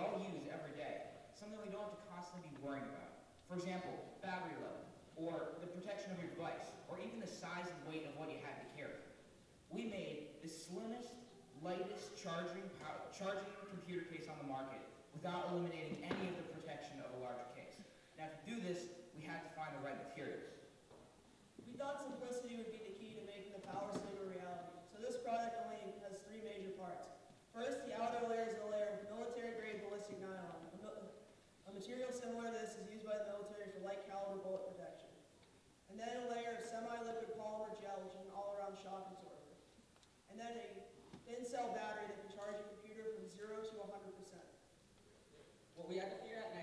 all use every day, something we don't have to constantly be worrying about. For example, battery level, or the protection of your device, or even the size and weight of what you have to carry. We made the slimmest, lightest charging, pow- charging computer case on the market without eliminating any of the protection of a larger case. Now, to do this, we had to find the right materials. We thought simplicity would be the key to making the PowerSleeve a reality. So this product only has three major parts. First, the outer layer is a layer of military-grade ballistic nylon. A, mil- a material similar to this is used by the military for light caliber bullet protection. And then a layer of semi-liquid polymer gel, which is an all-around shock absorber. And then a thin cell battery that can charge a computer from zero to 100%. What we had to figure out next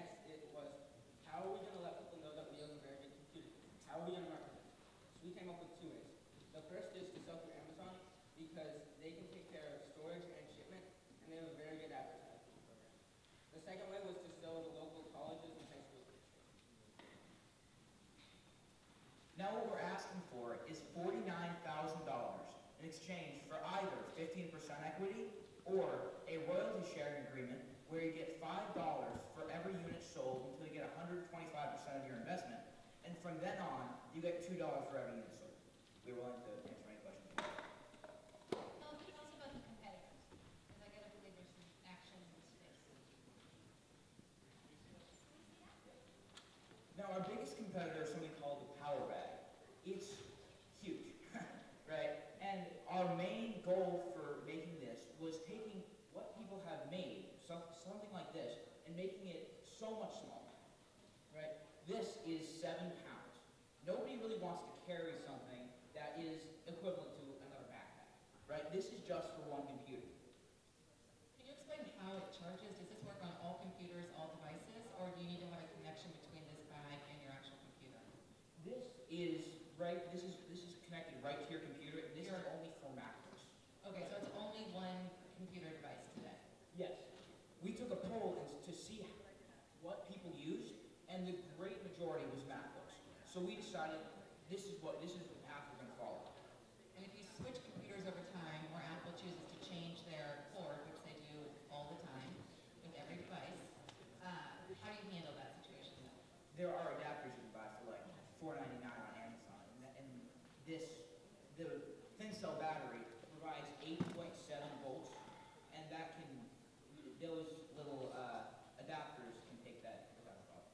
15% equity, or a royalty sharing agreement where you get $5 for every unit sold until you get 125% of your investment. And from then on, you get $2 for every unit sold. We're willing to answer any questions. Tell us, about the competitors, because I believe there's some action in this space. Now, our biggest competitor is something called the power bag. It's so much smaller, right? This is seven pounds. Nobody really wants to carry something that is equivalent to another backpack, right? This is just for one computer. Can you explain how it charges? Does this work on all computers, all devices, or do you need to have a connection between this bag and your actual computer? This is right. This is this is connected right to your computer. and This is Sure. only for MacBooks. Okay, so it's only one computer device today. Yes. We took a poll and s- to see what people used, and the great majority was MacBooks. So we decided this is what this is the path we're going to follow. And if you switch computers over time, or Apple chooses to change their port, which they do all the time with every device, uh, how do you handle that situation? There are adapters you can buy for like $4.99 on Amazon, and, that, and this the thin cell battery provides 8.7 volts, and that can those little uh, adapters can take that without a problem.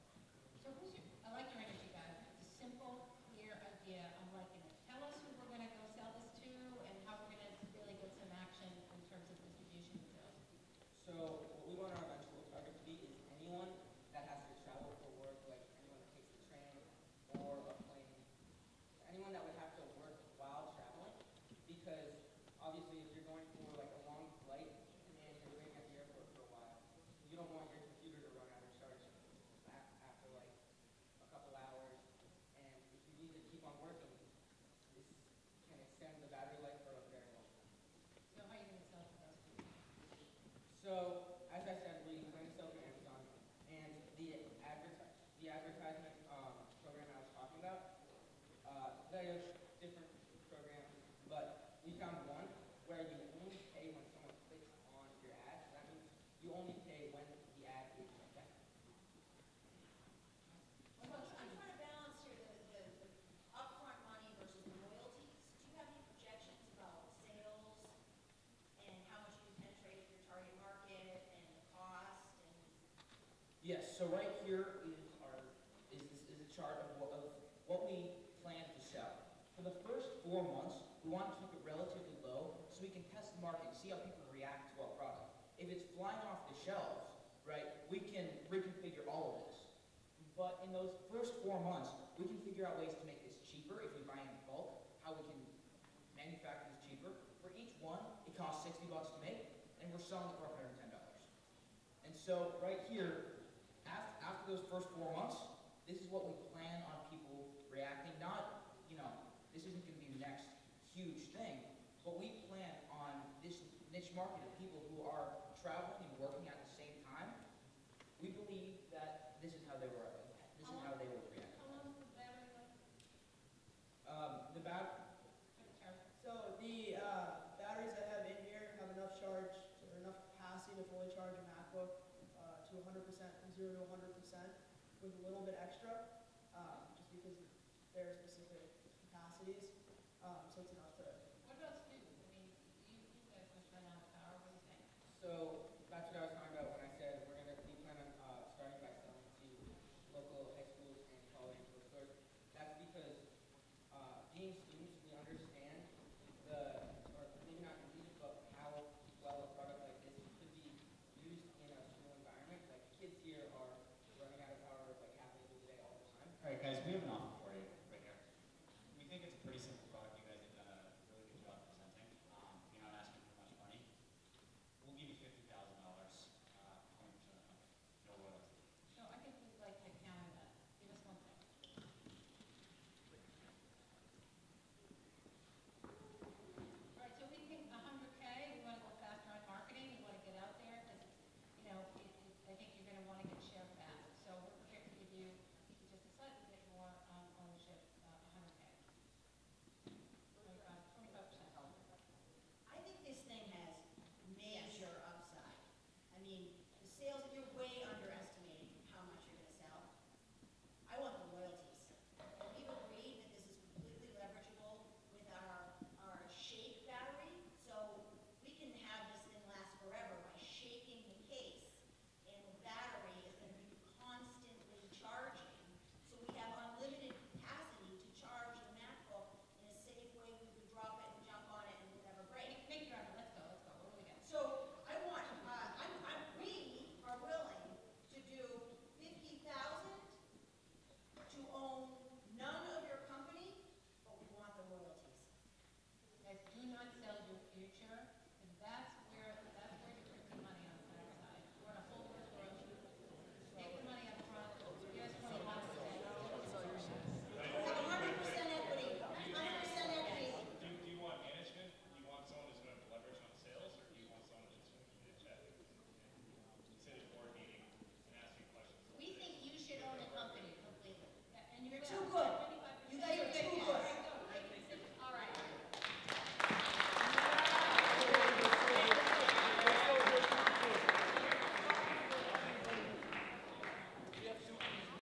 So who's your, I like your energy guys, it's a simple, clear idea, I'm liking it. Tell us who we're gonna go sell this to, and how we're gonna really get some action in terms of distribution and sales. So what we want our eventual target to be is anyone that has to travel for work, like anyone that takes the train or a plane, anyone that would have to work while traveling, because obviously if you're going for like a long flight and you're waiting at the airport for a while, you don't want your computer to run out of charge a- after like a couple hours, and if you need to keep on working, this can extend the battery life for a very long time. So how are you gonna sell to those people? So, as I said, we plan to sell through Amazon, and the adverti- the advertisement, um, program I was talking about, uh, there's different programs, but we found one where you only pay when someone clicks on your ad, that means you only pay when the ad is effective. I'm trying to balance here the, the, the upfront money versus the royalties. Do you have any projections about sales and how much you penetrated your target market and the cost and? Yes, so right here is our, is, is, a chart of what, of what we plan to sell. For the first four months, we want to keep it relatively low so we can test the market and see how people react to our product. If it's flying off the shelves, right, we can reconfigure all of this. But in those first four months, we can figure out ways to make this cheaper if we buy in bulk, how we can manufacture this cheaper. For each one, it costs 60 bucks to make, and we're selling it for $110. And so right here, after, those first four months, this is what we plan on people reacting. Not, you know, this isn't going to be the next huge thing, but we plan on this niche market of people who are traveling and working at the same time. We believe that this is how they were. This is how they will react. How long is the battery life? Um, the back, So the uh, batteries I have in here have enough charge or enough capacity to fully charge a MacBook. To hundred percent, from zero to hundred percent, with a little bit extra, um, just because of their specific capacities. Um, so it's enough